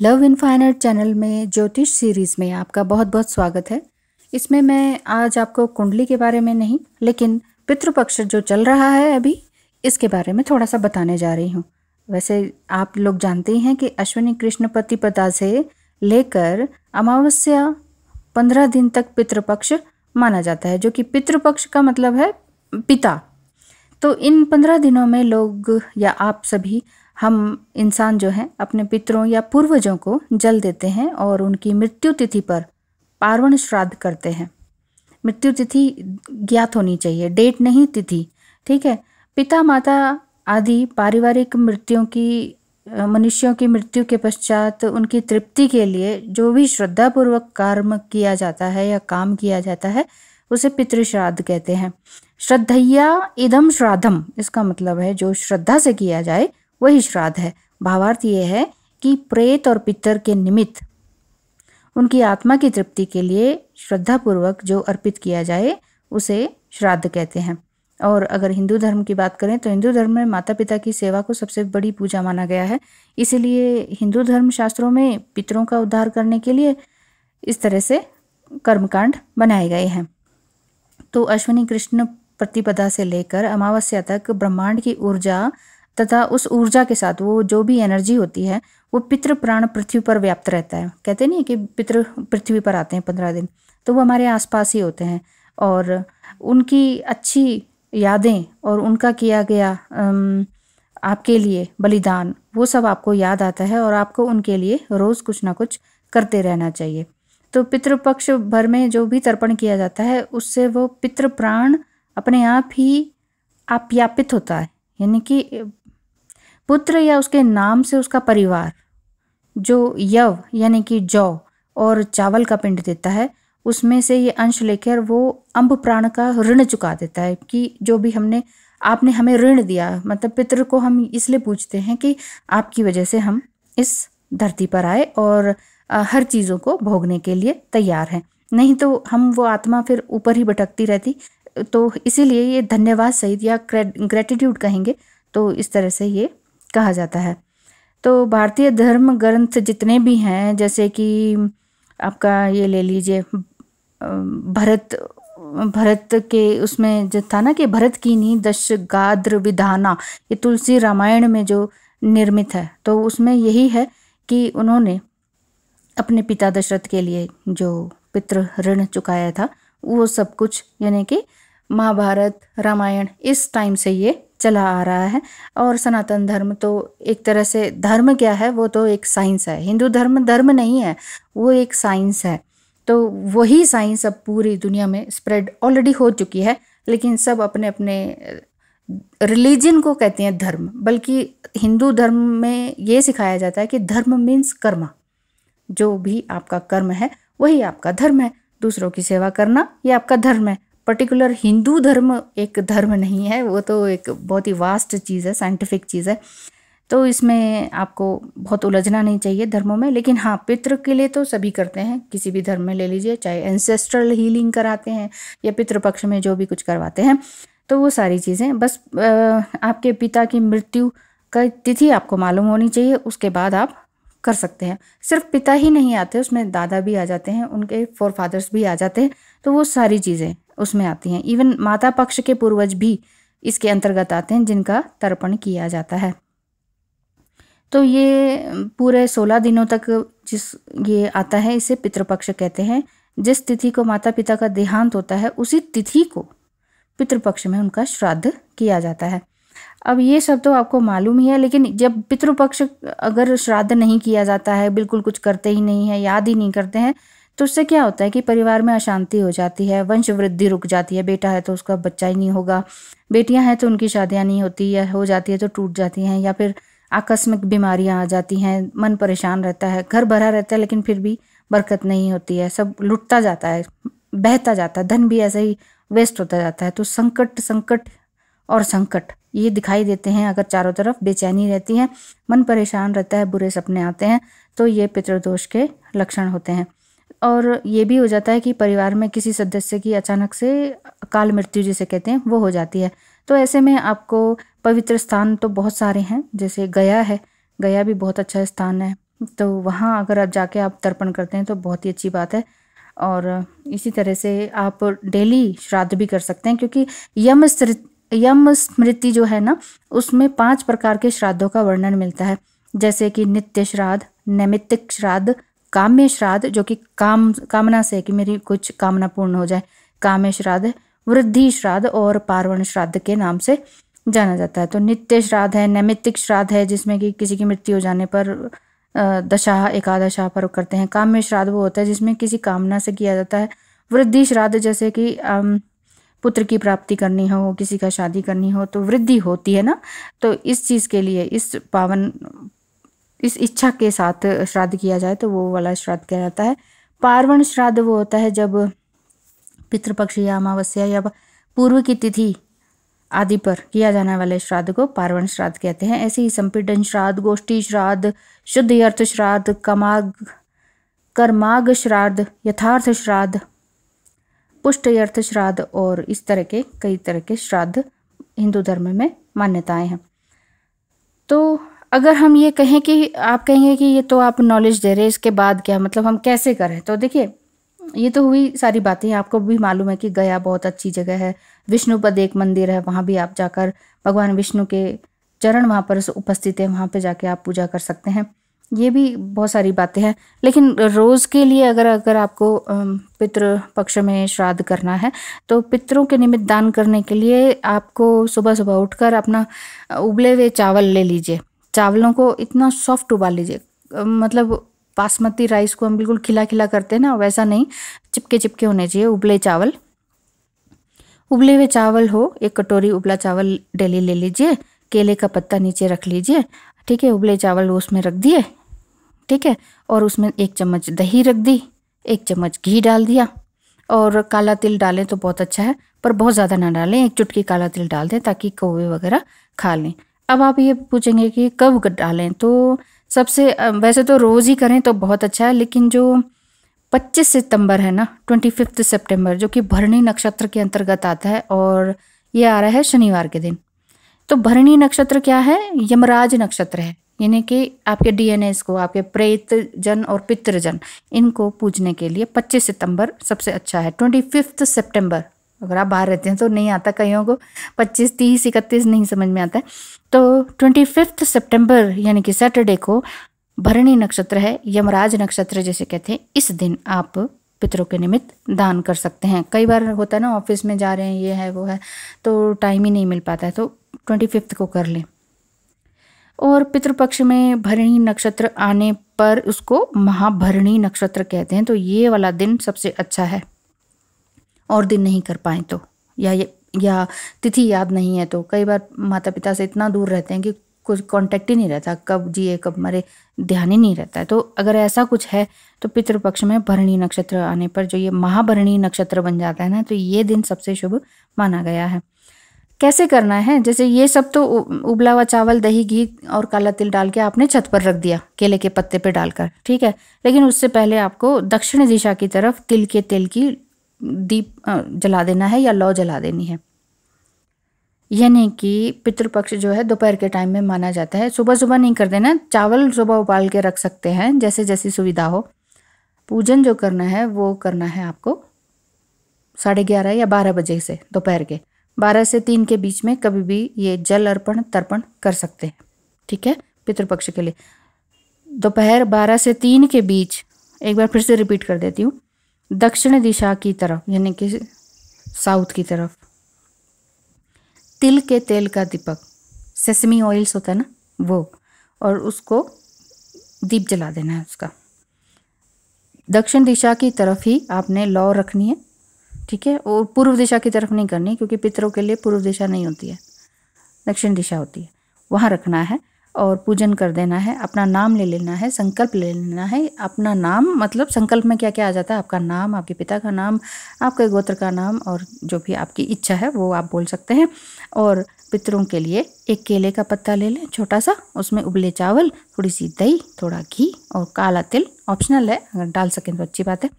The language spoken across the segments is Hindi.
लव इनफाइनाइट चैनल में ज्योतिष सीरीज़ में आपका बहुत बहुत स्वागत है। इसमें मैं आज आपको कुंडली के बारे में नहीं, लेकिन पितृपक्ष जो चल रहा है अभी, इसके बारे में थोड़ा सा बताने जा रही हूँ। वैसे आप लोग जानते ही हैं कि अश्विनी कृष्ण प्रतिपदा से लेकर अमावस्या पंद्रह दिन तक पितृपक्ष माना जाता है, जो कि पितृपक्ष का मतलब है पिता। तो इन पंद्रह दिनों में लोग या आप सभी हम इंसान जो हैं, अपने पितरों या पूर्वजों को जल देते हैं और उनकी मृत्यु तिथि पर पार्वण श्राद्ध करते हैं। मृत्यु तिथि ज्ञात होनी चाहिए, डेट नहीं तिथि, ठीक है? पिता, माता आदि पारिवारिक मृत्युओं की मनुष्यों की मृत्यु के पश्चात उनकी तृप्ति के लिए जो भी श्रद्धापूर्वक कर्म किया जाता है या काम किया जाता है, उसे पितृश्राद्ध कहते हैं। श्रद्धैया इदम श्राद्धम इसका मतलब है जो श्रद्धा से किया जाए वही श्राद्ध है। भावार्थ ये है कि प्रेत और पितर के निमित्त उनकी आत्मा की तृप्ति के लिए श्रद्धापूर्वक जो अर्पित किया जाए, उसे श्राद्ध कहते हैं। और अगर हिंदू धर्म की बात करें तो हिंदू धर्म में माता पिता की सेवा को सबसे बड़ी पूजा माना गया है। इसीलिए हिंदू धर्म शास्त्रों में पितरों का उद्धार करने के लिए इस तरह से कर्मकांड बनाए गए हैं। तो अश्विनी कृष्ण प्रतिपदा से लेकर अमावस्या तक ब्रह्मांड की ऊर्जा तथा उस ऊर्जा के साथ वो जो भी एनर्जी होती है, वो पितृ प्राण पृथ्वी पर व्याप्त रहता है। कहते नहीं कि पितृ, पृथ्वी पर आते हैं पंद्रह दिन? तो वो हमारे आसपास ही होते हैं और उनकी अच्छी यादें और उनका किया गया आपके लिए बलिदान, वो सब आपको याद आता है और आपको उनके लिए रोज़ कुछ ना कुछ करते रहना चाहिए। तो पितृपक्ष भर में जो भी तर्पण किया जाता है, उससे वो पितृ प्राण अपने आप ही आप्यापित होता है। यानी कि पुत्र या उसके नाम से उसका परिवार, जो यव, यानी कि जौ और चावल का पिंड देता है, उसमें से ये अंश लेकर वो अम्ब प्राण का ऋण चुका देता है कि जो भी हमने, आपने हमें ऋण दिया। मतलब पितृ को हम इसलिए पूछते हैं कि आपकी वजह से हम इस धरती पर आए और हर चीज़ों को भोगने के लिए तैयार हैं। नहीं तो हम वो आत्मा फिर ऊपर ही भटकती रहती। तो इसीलिए ये धन्यवाद सहित या ग्रेटिट्यूड कहेंगे तो इस तरह से ये कहा जाता है। तो भारतीय धर्म ग्रंथ जितने भी हैं, जैसे कि आपका ये ले लीजिए भरत भरत के उसमें जो था ना कि भरत की नी दश गाद्र विधाना, ये तुलसी रामायण में जो निर्मित है तो उसमें यही है कि उन्होंने अपने पिता दशरथ के लिए जो पितृ ऋण चुकाया था, वो सब कुछ, यानी कि महाभारत, रामायण, इस टाइम से ये चला आ रहा है। और सनातन धर्म तो एक तरह से धर्म क्या है? वो तो एक साइंस है। हिंदू धर्म धर्म नहीं है। वो एक साइंस है। तो वही साइंस अब पूरी दुनिया में स्प्रेड ऑलरेडी हो चुकी है। लेकिन सब अपने अपने रिलीजन को कहते हैं धर्म। बल्कि हिंदू धर्म में ये सिखाया जाता है कि धर्म मीन्स कर्म। जो भी आपका कर्म है, वही आपका धर्म है। दूसरों की सेवा करना, ये आपका धर्म है। पर्टिकुलर हिंदू धर्म एक धर्म नहीं है, वो तो एक बहुत ही वास्ट चीज़ है साइंटिफिक चीज़ है। तो इसमें आपको बहुत उलझना नहीं चाहिए धर्मों में, लेकिन हाँ पितृ के लिए तो सभी करते हैं, किसी भी धर्म में ले लीजिए, चाहे एंसेस्ट्रल हीलिंग कराते हैं या पितृपक्ष में जो भी कुछ करवाते हैं तो वो सारी चीज़ें। बस आपके पिता की मृत्यु का तिथि आपको मालूम होनी चाहिए, उसके बाद आप कर सकते हैं। सिर्फ़ पिता ही नहीं आते, उसमें दादा भी आ जाते हैं, उनके फोर फादर्स भी आ जाते हैं तो वो सारी चीज़ें उसमें आती हैं। इवन माता पक्ष के पूर्वज भी इसके अंतर्गत आते हैं, जिनका तर्पण किया जाता है। तो ये पूरे सोलह दिनों तक जिस ये आता है, इसे पितृपक्ष कहते हैं। जिस तिथि को माता पिता का देहांत होता है, उसी तिथि को पितृपक्ष में उनका श्राद्ध किया जाता है। अब ये सब तो आपको मालूम ही है, लेकिन जब पितृपक्ष अगर श्राद्ध नहीं किया जाता है, बिल्कुल कुछ करते ही नहीं है, याद ही नहीं करते हैं तो उससे क्या होता है कि परिवार में अशांति हो जाती है वंश वृद्धि रुक जाती है, बेटा है तो उसका बच्चा ही नहीं होगा, बेटियाँ हैं तो उनकी शादियाँ नहीं होती, या हो जाती है तो टूट जाती हैं, या फिर आकस्मिक बीमारियाँ आ जाती हैं, मन परेशान रहता है, घर भरा रहता है, लेकिन फिर भी बरकत नहीं होती है, सब लुटता जाता है, बहता जाता है, धन भी ऐसे ही वेस्ट होता जाता है तो संकट संकट और संकट, ये दिखाई देते हैं, अगर चारों तरफ़ बेचैनी रहती है, मन परेशान रहता है, बुरे सपने आते हैं तो ये पितृदोष के लक्षण होते हैं। और ये भी हो जाता है कि परिवार में किसी सदस्य की अचानक से अकाल मृत्यु जिसे कहते हैं, वो हो जाती है। तो ऐसे में आपको पवित्र स्थान तो बहुत सारे हैं, जैसे गया है। गया भी बहुत अच्छा स्थान है। तो वहाँ अगर आप जाके आप तर्पण करते हैं तो बहुत ही अच्छी बात है। और इसी तरह से आप डेली श्राद्ध भी कर सकते हैं, क्योंकि यम यम स्मृति जो है ना, उसमें पाँच प्रकार के श्राद्धों का वर्णन मिलता है। जैसे कि नित्य श्राद्ध, नैमित्तिक श्राद्ध काम्य श्राद्ध जो कि काम, कामना से कि मेरी कुछ कामना पूर्ण हो जाए। काम्य श्राद्ध वृद्धि श्राद्ध और पार्वण श्राद्ध के नाम से जाना जाता है। तो नित्य श्राद्ध है, नैमित्तिक श्राद्ध है, जिसमें कि किसी की मृत्यु हो जाने पर दशा, एकादशा पर करते हैं। काम्य श्राद्ध वो होता है जिसमें किसी कामना से किया जाता है। वृद्धि श्राद्ध जैसे कि पुत्र की प्राप्ति करनी हो, किसी का शादी करनी हो तो वृद्धि होती है ना? तो इस चीज़ के लिए, इस पावन इस इच्छा के साथ श्राद्ध किया जाए तो वो वाला श्राद्ध किया जाता है। पार्वण श्राद्ध वो होता है जब पितृपक्ष या अमावस्या या पूर्व की तिथि आदि पर किया जाने वाले श्राद्ध को पार्वण श्राद्ध कहते हैं। ऐसे ही संपीडन श्राद्ध, गोष्ठी श्राद्ध, शुद्ध अर्थ श्राद्ध, कमाग, कर्माग श्राद्ध, यथार्थ श्राद्ध, पुष्ट अर्थ श्राद्ध और इस तरह के कई तरह के श्राद्ध हिंदू धर्म में मान्यताएँ हैं। तो अगर हम ये कहें कि, आप कहेंगे कि ये तो आप नॉलेज दे रहे हैं, इसके बाद क्या मतलब हम कैसे करें? तो देखिए, ये तो हुई सारी बातें, आपको भी मालूम है कि गया बहुत अच्छी जगह है विष्णुपद एक मंदिर है, वहाँ भी आप जाकर भगवान विष्णु के चरण वहाँ पर उपस्थित है, वहाँ पे जाके आप पूजा कर सकते हैं। ये भी बहुत सारी बातें हैं, लेकिन रोज़ के लिए अगर अगर आपको पितृ पक्ष में श्राद्ध करना है तो पितरों के निमित्त दान करने के लिए आपको सुबह सुबह उठकर अपना उबले हुए चावल ले लीजिए। चावलों को इतना सॉफ्ट उबाल लीजिए। मतलब बासमती राइस को हम बिल्कुल खिला खिला करते हैं ना, वैसा नहीं। चिपके चिपके होने चाहिए उबले चावल। उबले हुए चावल हो, एक कटोरी उबला चावल डेली ले लीजिए। केले का पत्ता नीचे रख लीजिए। ठीक है, उबले चावल उसमें रख दिए। ठीक है, और उसमें एक चम्मच दही रख दी, एक चम्मच घी डाल दिया। और काला तिल डालें तो बहुत अच्छा है, पर बहुत ज़्यादा ना डालें, एक चुटकी काला तिल डाल दें ताकि कौवे वगैरह खा लें। अब आप ये पूछेंगे कि कब डालें तो सबसे वैसे तो रोज़ ही करें तो बहुत अच्छा है, लेकिन जो 25 सितंबर है ना, ट्वेंटी फिफ्थ सेप्टेम्बर जो कि भरणी नक्षत्र के अंतर्गत आता है और ये आ रहा है शनिवार के दिन। तो भरणी नक्षत्र क्या है? यमराज नक्षत्र है, यानी कि आपके डीएनए को, आपके प्रेत जन और पितृजन, इनको पूजने के लिए 25 सितंबर सबसे अच्छा है, ट्वेंटी फिफ्थ सेप्टेम्बर अगर आप बाहर रहते हैं तो नहीं आता कईयों को। 25 तीस, इकतीस नहीं समझ में आता है। तो ट्वेंटी फिफ्थ सेप्टेम्बर यानी कि सैटरडे को भरणी नक्षत्र है, यमराज नक्षत्र जैसे कहते हैं, इस दिन आप पितरों के निमित्त दान कर सकते हैं। कई बार होता है ना, ऑफ़िस में जा रहे हैं, ये है, वो है तो टाइम ही नहीं मिल पाता है तो ट्वेंटी फिफ्थ को कर लें। और पितृपक्ष में भरणी नक्षत्र आने पर उसको महाभरणी नक्षत्र कहते हैं तो ये वाला दिन सबसे अच्छा है। और दिन नहीं कर पाए तो। या या तिथि याद नहीं है तो। कई बार माता पिता से इतना दूर रहते हैं कि कुछ कांटेक्ट ही नहीं रहता। कब जिए, कब मरे, ध्यान ही नहीं रहता है। तो अगर ऐसा कुछ है तो पितृपक्ष में भरणी नक्षत्र आने पर जो ये महाभरणी नक्षत्र बन जाता है ना तो ये दिन सबसे शुभ माना गया है। कैसे करना है? जैसे ये सब तो उबला हुआ चावल, दही, घी और काला तिल डाल के आपने छत पर रख दिया, केले के पत्ते पे डालकर, ठीक है? लेकिन उससे पहले आपको दक्षिण दिशा की तरफ़ तिल के तेल की दीप जला देना है या लौ जला देनी है। यानी कि पितृपक्ष जो है दोपहर के टाइम में माना जाता है। सुबह सुबह नहीं कर देना, चावल सुबह उबाल के रख सकते हैं जैसे जैसी सुविधा हो। पूजन जो करना है, वो करना है आपको साढ़े ग्यारह या बारह बजे से दोपहर के। बारह से तीन के बीच में कभी भी ये जल अर्पण, तर्पण कर सकते हैं। ठीक है? पितृपक्ष के लिए। दोपहर बारह से तीन के बीच, एक बार फिर से रिपीट कर देती हूँ। दक्षिण दिशा की तरफ़, यानी कि साउथ की तरफ़। तिल के तेल का दीपक, सेसमी ऑयल्स होता है ना, वो, और उसको दीप जला देना है उसका। दक्षिण दिशा की तरफ़ ही आपने लौ रखनी है, ठीक है? और पूर्व दिशा की तरफ़ नहीं करनी, क्योंकि पितरों के लिए पूर्व दिशा नहीं होती है, दक्षिण दिशा होती है। वहाँ रखना है और पूजन कर देना है, अपना नाम ले लेना है, संकल्प ले लेना है। अपना नाम मतलब संकल्प में क्या क्या आ जाता है? आपका नाम, आपके पिता का नाम, आपके गोत्र का नाम और जो भी आपकी इच्छा है, वो आप बोल सकते हैं। और पितरों के लिए एक केले का पत्ता ले लें छोटा सा उसमें उबले चावल थोड़ी सी दही, थोड़ा घी और काला तिल ऑप्शनल है, अगर डाल सकें तो अच्छी बात है।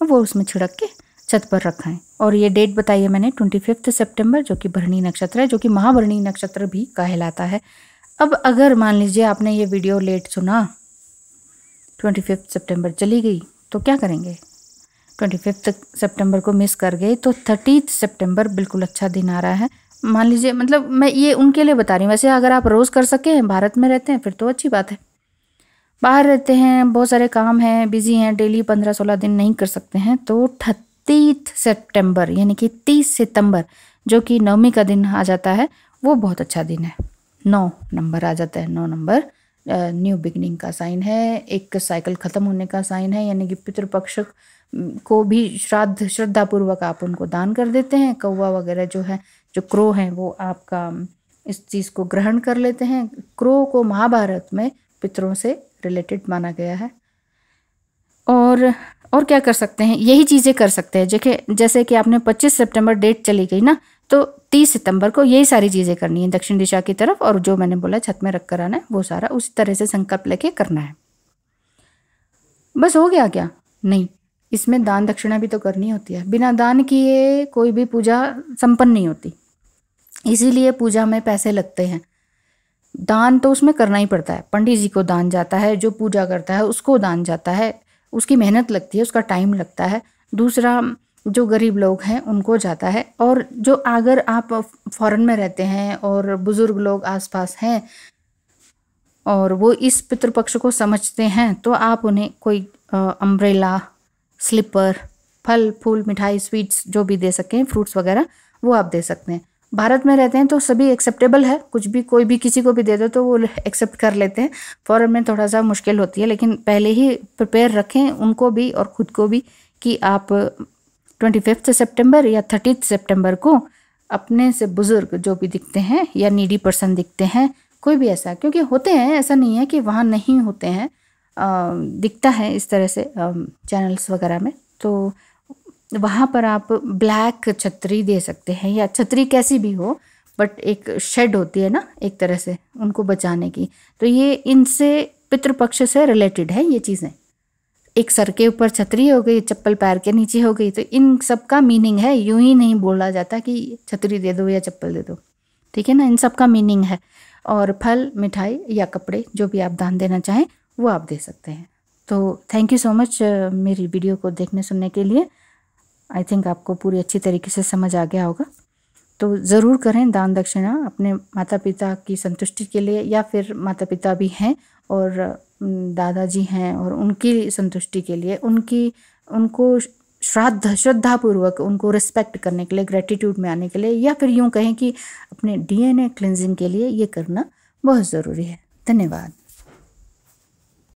वो उसमें छिड़क के छत पर रखाएँ। और ये डेट बताई है मैंने ट्वेंटी फिफ्थ सेप्टेम्बर जो कि भरणी नक्षत्र है, जो कि महाभरणी नक्षत्र भी कहलाता है। अब अगर मान लीजिए आपने ये वीडियो लेट सुना ट्वेंटी फिफ्थ चली गई तो क्या करेंगे? ट्वेंटी फिफ्थ सेप्टेम्बर को मिस कर गए तो थर्टीथ सेप्टेम्बर बिल्कुल अच्छा दिन आ रहा है। मान लीजिए मतलब मैं ये उनके लिए बता रही हूँ, वैसे अगर आप रोज़ कर सकें, भारत में रहते हैं, फिर तो अच्छी बात है। बाहर रहते हैं, बहुत सारे काम हैं बिज़ी हैं डेली पंद्रह सोलह दिन नहीं कर सकते हैं तो थर्टीथ सेप्टेम्बर यानी कि तीस सितंबर, जो कि नवमी का दिन आ जाता है, वो बहुत अच्छा दिन है। नौ नंबर आ जाता है, नौ नंबर। न्यू बिगनिंग का साइन है, एक साइकिल ख़त्म होने का साइन है, यानी कि पितृपक्ष को भी श्राद्ध, श्रद्धापूर्वक आप उनको दान कर देते हैं। कौवा वगैरह जो है, जो क्रो हैं, वो आपका, इस चीज़ को ग्रहण कर लेते हैं। क्रो को महाभारत में पितरों से रिलेटेड माना गया है। और और क्या कर सकते हैं? यही चीज़ें कर सकते हैं। जैसे जैसे कि आपने 25 सितंबर डेट चली गई ना तो 30 सितंबर को यही सारी चीज़ें करनी है, दक्षिण दिशा की तरफ़ और जो मैंने बोला छत में रख कर आना है, वो सारा उसी तरह से संकल्प लेके करना है। बस हो गया क्या? नहीं, इसमें दान दक्षिणा भी तो करनी होती है। बिना दान किए कोई भी पूजा संपन्न नहीं होती। इसीलिए पूजा में पैसे लगते हैं। दान तो उसमें करना ही पड़ता है। पंडित जी को दान जाता है, जो पूजा करता है, उसको दान जाता है। उसकी मेहनत लगती है, उसका टाइम लगता है। दूसरा जो गरीब लोग हैं, उनको जाता है। और जो अगर आप फॉरेन में रहते हैं और बुज़ुर्ग लोग आसपास हैं और वो इस पितृपक्ष को समझते हैं तो आप उन्हें कोई अम्ब्रेला स्लीपर फल, फूल, मिठाई स्वीट्स जो भी दे सकें फ्रूट्स वगैरह, वो आप दे सकते हैं। भारत में रहते हैं तो सभी एक्सेप्टेबल है। कुछ भी, कोई भी किसी को भी दे दो तो वो एक्सेप्ट कर लेते हैं। फॉरन में थोड़ा सा मुश्किल होती है, लेकिन पहले ही प्रिपेयर रखें उनको भी और ख़ुद को भी कि आप ट्वेंटी फिफ्थ सेप्टेम्बर या थर्टी सेप्टेम्बर को अपने से बुज़ुर्ग जो भी दिखते हैं या नीडी पर्सन दिखते हैं, कोई भी ऐसा, क्योंकि होते हैं, ऐसा नहीं है कि वहाँ नहीं होते हैं। दिखता है इस तरह से चैनल्स वगैरह में। तो वहाँ पर आप ब्लैक छतरी दे सकते हैं या छतरी कैसी भी हो, बट एक शेड होती है ना, एक तरह से उनको बचाने की। तो ये इनसे पितृपक्ष से रिलेटेड है ये चीज़ें। एक सर के ऊपर छतरी हो गई, चप्पल पैर के नीचे हो गई तो इन सब का मीनिंग है, यूँ ही नहीं बोला जाता कि छतरी दे दो या चप्पल दे दो। ठीक है ना? इन सब का मीनिंग है। और फल, मिठाई या कपड़े, जो भी आप दान देना चाहें, वो आप दे सकते हैं। तो थैंक यू सो मच मेरी वीडियो को देखने सुनने के लिए। आई थिंक आपको पूरी अच्छी तरीके से समझ आ गया होगा। तो ज़रूर करें दान दक्षिणा अपने माता पिता की संतुष्टि के लिए या फिर माता पिता भी हैं और दादाजी हैं और उनकी संतुष्टि के लिए, उनकी, उनको श्राद्ध, श्रद्धापूर्वक उनको रिस्पेक्ट करने के लिए ग्रेटिट्यूड में आने के लिए, या फिर यूँ कहें कि अपने डीएनए क्लिनजिंग के लिए ये करना बहुत ज़रूरी है। धन्यवाद।